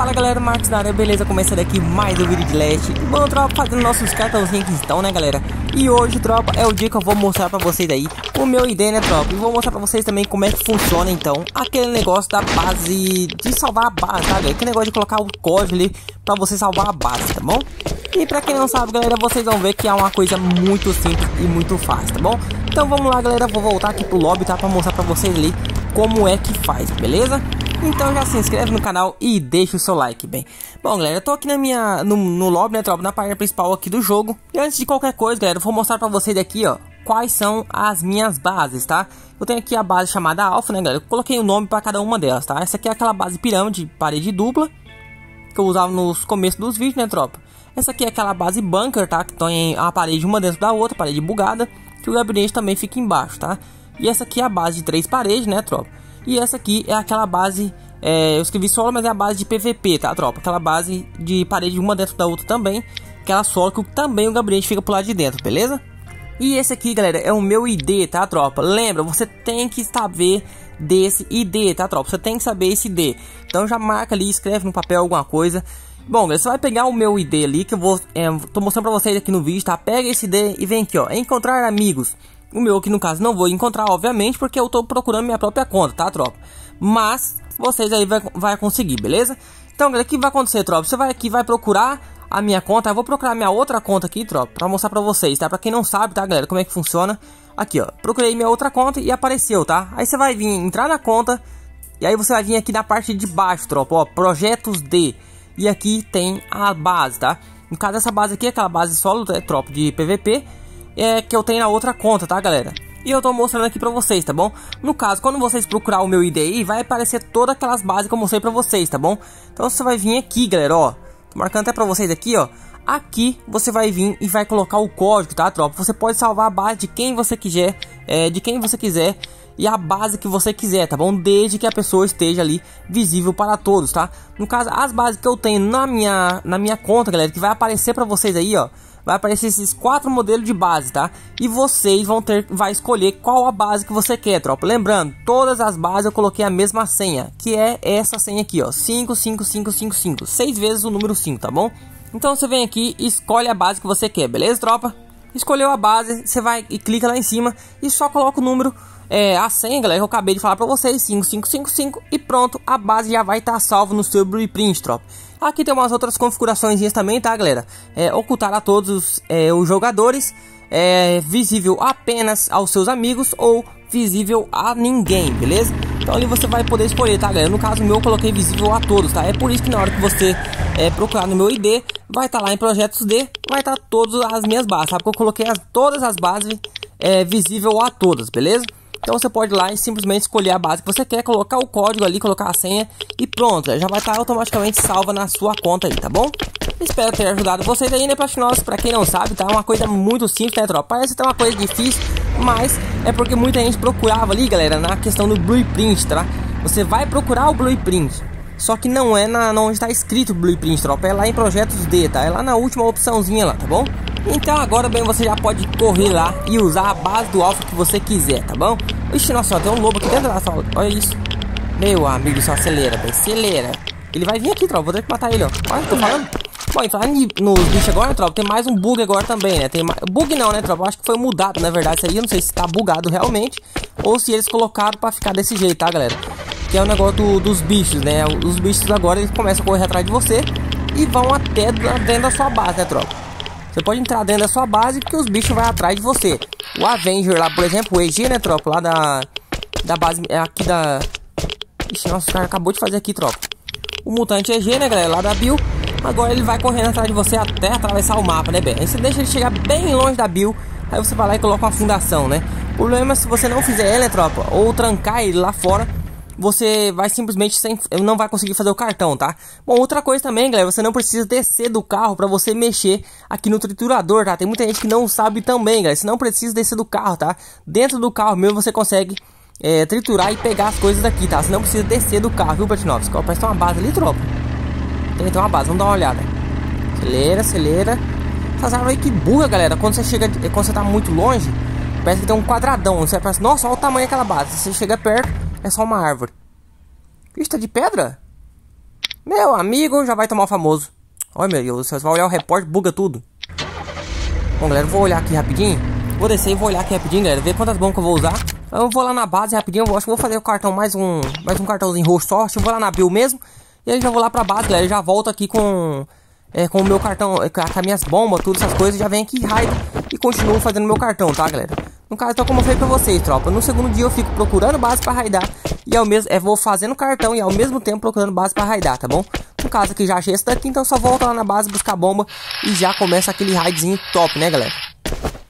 Fala galera, Marcos na área, beleza? Começando aqui mais um vídeo de Leste Bom, tropa, fazendo nossos cartãozinhos que estão, né galera? E hoje, tropa, é o dia que eu vou mostrar pra vocês aí o meu ID, né tropa? E vou mostrar pra vocês também como é que funciona então Aquele negócio da base, de salvar a base, galera? Aquele negócio de colocar o código ali pra você salvar a base, tá bom? E pra quem não sabe, galera, vocês vão ver que é uma coisa muito simples e muito fácil, tá bom? Então vamos lá, galera, vou voltar aqui pro lobby, tá? Pra mostrar pra vocês ali como é que faz, beleza? Então já se inscreve no canal e deixa o seu like, bem. Bom, galera, eu tô aqui na minha, no, no lobby, né, tropa, na página principal aqui do jogo. E antes de qualquer coisa, galera, eu vou mostrar pra vocês aqui, ó, quais são as minhas bases, tá? Eu tenho aqui a base chamada Alpha, né, galera? Eu coloquei o um nome pra cada uma delas, tá? Essa aqui é aquela base pirâmide, parede dupla, que eu usava nos começos dos vídeos, né, tropa? Essa aqui é aquela base bunker, tá? Que tem a parede uma dentro da outra, parede bugada, que o gabinete também fica embaixo, tá? E essa aqui é a base de três paredes, né, tropa? E essa aqui é aquela base, é, eu escrevi solo, mas é a base de PVP, tá, tropa? Aquela base de parede uma dentro da outra também, aquela solo que também o gabinete fica pro lado de dentro, beleza? E esse aqui, galera, é o meu ID, tá, tropa? Lembra, você tem que saber desse ID, tá, tropa? Você tem que saber esse ID. Então já marca ali, escreve no papel alguma coisa. Bom, galera, você vai pegar o meu ID ali, que eu vou, é, tô mostrando pra vocês aqui no vídeo, tá? Pega esse ID e vem aqui, ó, encontrar amigos. O meu aqui no caso não vou encontrar, obviamente, porque eu tô procurando minha própria conta, tá, tropa? Mas vocês aí vai, vai conseguir, beleza? Então, galera, o que vai acontecer, tropa? Você vai aqui, vai procurar a minha conta. Eu vou procurar minha outra conta aqui, tropa, pra mostrar pra vocês, tá? Pra quem não sabe, tá, galera, como é que funciona. Aqui, ó, procurei minha outra conta e apareceu, tá? Aí você vai vir, entrar na conta e aí você vai vir aqui na parte de baixo, tropa, ó, projetos D. E aqui tem a base, tá? No caso dessa base aqui, aquela base solo, é, tropa, de PVP é, que eu tenho na outra conta, tá, galera? E eu tô mostrando aqui pra vocês, tá bom? No caso, quando vocês procurar o meu ID aí, vai aparecer todas aquelas bases que eu mostrei pra vocês, tá bom? Então você vai vir aqui, galera, ó. Tô marcando até pra vocês aqui, ó. Aqui você vai vir e vai colocar o código, tá, tropa? Você pode salvar a base de quem você quiser, é, de quem você quiser e a base que você quiser, tá bom? Desde que a pessoa esteja ali visível para todos, tá? No caso, as bases que eu tenho na minha, na minha conta, galera, que vai aparecer pra vocês aí, ó vai aparecer esses quatro modelos de base, tá? E vocês vão ter, vai escolher qual a base que você quer, tropa. Lembrando, todas as bases eu coloquei a mesma senha, que é essa senha aqui, ó, 55555, seis vezes o número 5, tá bom? Então você vem aqui e escolhe a base que você quer, beleza, tropa? Escolheu a base, você vai e clica lá em cima e só coloca o número é, a senha, galera, eu acabei de falar para vocês, 5555 e pronto, a base já vai estar tá salvo no seu blueprint, tropa. Aqui tem umas outras configurações também, tá, galera? É, ocultar a todos é, os jogadores, é, visível apenas aos seus amigos ou visível a ninguém, beleza? Então ali você vai poder escolher, tá, galera? No caso meu, eu coloquei visível a todos, tá? É por isso que na hora que você é, procurar no meu ID, vai estar tá lá em projetos D, vai estar tá todas as minhas bases, sabe? Porque eu coloquei as, todas as bases é, visível a todas, beleza? Então você pode ir lá e simplesmente escolher a base que você quer, colocar o código ali, colocar a senha e pronto, já vai estar automaticamente salva na sua conta aí, tá bom? Espero ter ajudado vocês aí, né, Platinos? Pra quem não sabe, tá? É uma coisa muito simples, né, tropa? Parece ter uma coisa difícil, mas é porque muita gente procurava ali, galera, na questão do blueprint, tá? Você vai procurar o blueprint, só que não é na, onde está escrito blueprint, tropa. É lá em projetos D, tá? É lá na última opçãozinha lá, tá bom? Então agora bem, você já pode correr lá e usar a base do alfa que você quiser, tá bom? Ixi, nossa, tem um lobo aqui dentro da sala. Olha isso. Meu amigo, só acelera, bem, acelera. Ele vai vir aqui, tropa, vou ter que matar ele, ó. Olha, tô falando. Bom, então nos bichos agora, tropa, tem mais um bug agora também, né? Tem mais... Bug não, né, tropa? acho que foi mudado, na verdade, isso aí. Eu não sei se tá bugado realmente ou se eles colocaram pra ficar desse jeito, tá, galera? Que é o negócio do, dos bichos, né? Os bichos agora, eles começam a correr atrás de você e vão até dentro da sua base, né, tropa? Você pode entrar dentro da sua base que os bichos vão atrás de você. O Avenger lá, por exemplo, o EG, né, tropa? Lá da, da base, é aqui da... Ixi, nossa, o cara acabou de fazer aqui, tropa. O mutante EG, né, galera, lá da Bill. Agora ele vai correndo atrás de você até atravessar o mapa, né, bem? Aí você deixa ele chegar bem longe da Bill. Aí você vai lá e coloca uma fundação, né? O problema é se você não fizer ela, né, tropa? Ou trancar ele lá fora você vai simplesmente sem, não vai conseguir fazer o cartão, tá? Bom, outra coisa também, galera, você não precisa descer do carro para você mexer aqui no triturador, tá? Tem muita gente que não sabe também, galera, você não precisa descer do carro, tá? Dentro do carro mesmo você consegue é, triturar e pegar as coisas daqui, tá? Você não precisa descer do carro, viu, Patinovski? Parece que tem uma base ali, tropa. Tem, tem uma base, vamos dar uma olhada. Acelera, acelera. Essas árvores aí que burra, galera. Quando você chega, quando você tá muito longe, parece que tem um quadradão. Você pensa, nossa, olha o tamanho daquela base. Você chega perto, é só uma árvore. Tá de pedra? Meu amigo, já vai tomar o famoso. Olha, meu Deus, você vai olhar o repórter, buga tudo. Bom, galera, vou olhar aqui rapidinho. Vou descer e vou olhar aqui rapidinho, galera. Ver quantas bombas eu vou usar. Eu vou lá na base rapidinho. Eu acho que vou fazer o cartão mais um. Mais um cartãozinho roxo só. Acho que eu vou lá na Bill mesmo. E aí já vou lá pra base, galera. Já volto aqui com. É, com o meu cartão, com as minhas bombas, tudo essas coisas, já vem aqui raid e continuo fazendo meu cartão, tá, galera? No caso, então, como eu falei pra vocês, tropa, no segundo dia eu fico procurando base pra raidar e ao mesmo, é, vou fazendo cartão e ao mesmo tempo procurando base pra raidar, tá bom? No caso aqui já achei esse daqui, então só volto lá na base, buscar bomba e já começa aquele raidzinho top, né, galera?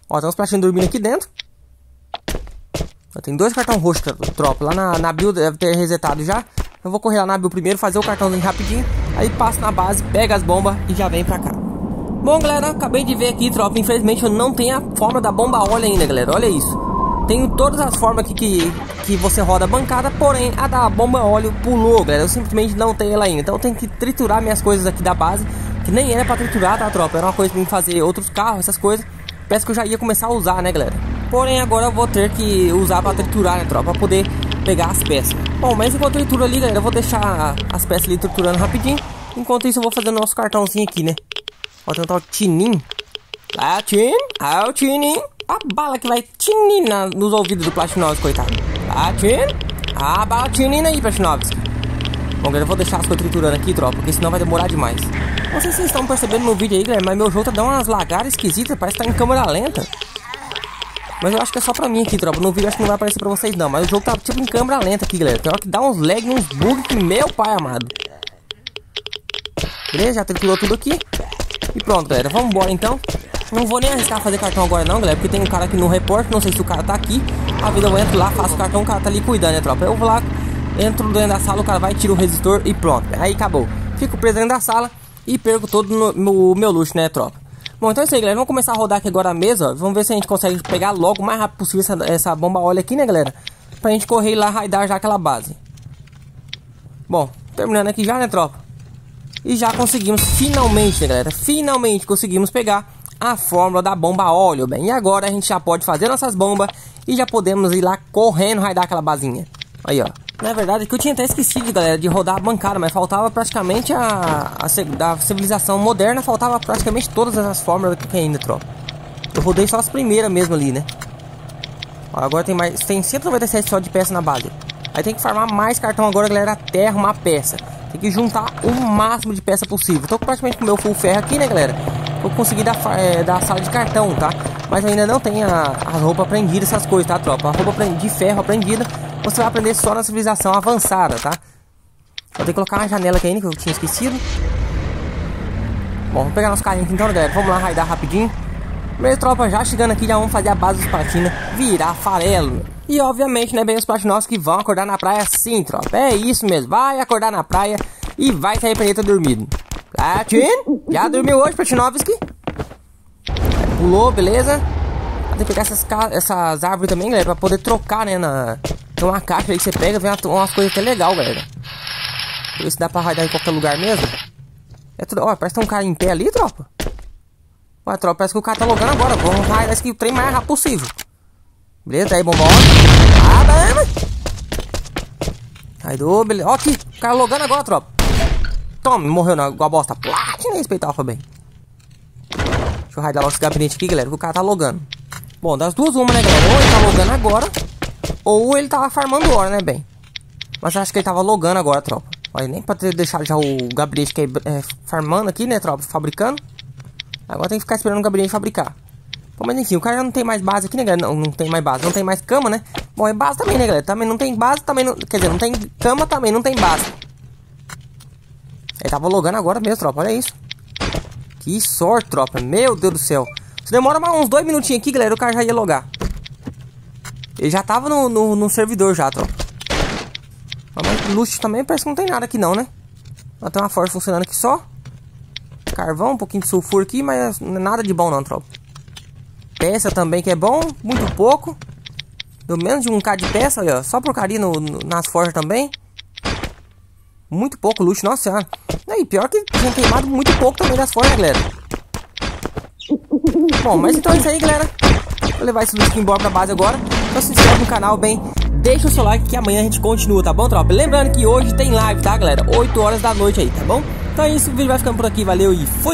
Ó, tem uns pratinhos dormindo aqui dentro. Tem dois cartões roxos, tropa. Lá na, na build deve ter resetado já. Eu vou correr lá na build primeiro, fazer o cartãozinho rapidinho. Aí passo na base, pega as bombas e já vem pra cá. Bom, galera, acabei de ver aqui, tropa. Infelizmente eu não tenho a forma da bomba óleo ainda, galera. Olha isso. Tenho todas as formas aqui que, que você roda a bancada, porém a da bomba óleo pulou, galera. Eu simplesmente não tenho ela ainda. Então eu tenho que triturar minhas coisas aqui da base, que nem era pra triturar, tá, tropa? Era uma coisa pra mim fazer outros carros, essas coisas. Peço que eu já ia começar a usar, né, galera? Porém, agora eu vou ter que usar pra triturar, né, tropa? Pra poder pegar as peças. Bom, mas enquanto eu trituro ali, galera, eu vou deixar as peças ali triturando rapidinho. Enquanto isso, eu vou fazer o nosso cartãozinho aqui, né? Ó, tem um tal Tinim. Lá, Tim. Ah, o Tinim. A bala que vai tininar nos ouvidos do Platinovski, coitado. Lá, Tim. A bala tinina aí, Platinovski. Bom, galera, eu vou deixar as coisas triturando aqui, tropa, porque senão vai demorar demais. Não sei se vocês estão percebendo no vídeo aí, galera, mas meu jogo tá dando umas lagadas esquisitas, parece que tá em câmera lenta. Mas eu acho que é só pra mim aqui, tropa. No vídeo acho que não vai aparecer pra vocês não. Mas o jogo tá tipo em câmera lenta aqui, galera. Tem hora que dá uns lag, uns bugs que meu pai amado. Beleza, já triturou tudo aqui. E pronto, galera. Vamos embora então. Não vou nem arriscar fazer cartão agora não, galera. Porque tem um cara aqui no repórter. Não sei se o cara tá aqui. A vida eu entro lá, faço cartão, o cara tá ali cuidando, né, tropa? Eu vou lá, entro dentro da sala, o cara vai, tira o resistor e pronto. Aí acabou. Fico preso dentro da sala e perco todo o meu luxo, né, tropa? Bom, então é isso aí, galera. Vamos começar a rodar aqui agora a mesa, ó. Vamos ver se a gente consegue pegar logo o mais rápido possível essa, essa bomba óleo aqui, né, galera? Pra gente correr lá raidar já aquela base. Bom, terminando aqui já, né, tropa? E já conseguimos, finalmente, né, galera? Finalmente conseguimos pegar a fórmula da bomba óleo, bem. E agora a gente já pode fazer nossas bombas e já podemos ir lá correndo raidar aquela basinha. Aí, ó. Na verdade, que eu tinha até esquecido, galera, de rodar a bancada, mas faltava praticamente a, a civilização moderna, faltava praticamente todas as fórmulas que ainda, tropa. Eu rodei só as primeiras mesmo ali, né? Ó, agora tem mais, tem 197 só de peça na base. Aí tem que farmar mais cartão agora, galera, até arrumar peça. Tem que juntar o máximo de peça possível. Tô praticamente com o meu full ferro aqui, né, galera? Vou conseguir dar, é, dar a sala de cartão, tá? Mas ainda não tem a, as roupas prendidas, essas coisas, tá, tropa? A roupa de ferro aprendida você vai aprender só na civilização avançada, tá? Vou ter que colocar uma janela aqui ainda que eu tinha esquecido. Bom, vamos pegar nosso carrinho aqui então, galera. Vamos lá raidar rapidinho. Meio tropa já chegando aqui, já vamos fazer a base dos platina virar farelo. E obviamente, né, bem os platinos que vão acordar na praia sim, tropa. É isso mesmo, vai acordar na praia e vai sair pra ele dormindo. Platin, já dormiu hoje, Platinovski? Pulou, beleza? Tem que pegar essas, essas árvores também, galera, pra poder trocar, né, na, tem uma caixa aí que você pega, vem umas coisas até legal, galera. Ver se dá pra raidar em qualquer lugar mesmo. É tudo... Ó, parece que tem um cara em pé ali, tropa. Ó, tropa, parece que o cara tá logando agora. Vamos raidar esse trem mais rápido possível. Beleza, aí, bomba. Ah, bem. Raidou, beleza. Ó, aqui, o cara logando agora, tropa. Toma, morreu na, igual a bosta. Platina, respeitar, foi bem. Deixa eu raidar logo esse gabinete aqui, galera, que o cara tá logando. Bom, das duas uma, né, galera? Ou ele tá logando agora, ou ele tava farmando hora, né, bem? Mas acho que ele tava logando agora, tropa. Olha, nem pra ter deixado já o gabinete que é, é, farmando aqui, né, tropa? Fabricando. Agora tem que ficar esperando o gabinete fabricar. Mas enfim, o cara não tem mais base aqui, né, galera? Não, não tem mais base, não tem mais cama, né? Bom, é base também, né, galera? Também não tem base, também não... Quer dizer, não tem cama, também não tem base. Ele tava logando agora mesmo, tropa, olha isso. Que sorte, tropa. Meu Deus do céu. Se demora mais uns dois minutinhos aqui, galera, o cara já ia logar. Ele já tava no, no, no servidor já, tropa. Mas luxo também parece que não tem nada aqui não, né? Tem uma força funcionando aqui só. Carvão, um pouquinho de sulfuro aqui, mas nada de bom não, tropa. Peça também que é bom, muito pouco. Deu menos de um K de peça, olha, só porcaria no, no, nas forjas também. Muito pouco luxo, nossa senhora. E pior que tinha queimado muito pouco também das forjas, galera. Bom, mas então é isso aí, galera. Vou levar esse luxo embora pra base agora. Então se inscreve no canal, bem, deixa o seu like que amanhã a gente continua, tá bom, tropa? Lembrando que hoje tem live, tá, galera? 8 horas da noite aí, tá bom? Então é isso, o vídeo vai ficando por aqui, valeu e fui!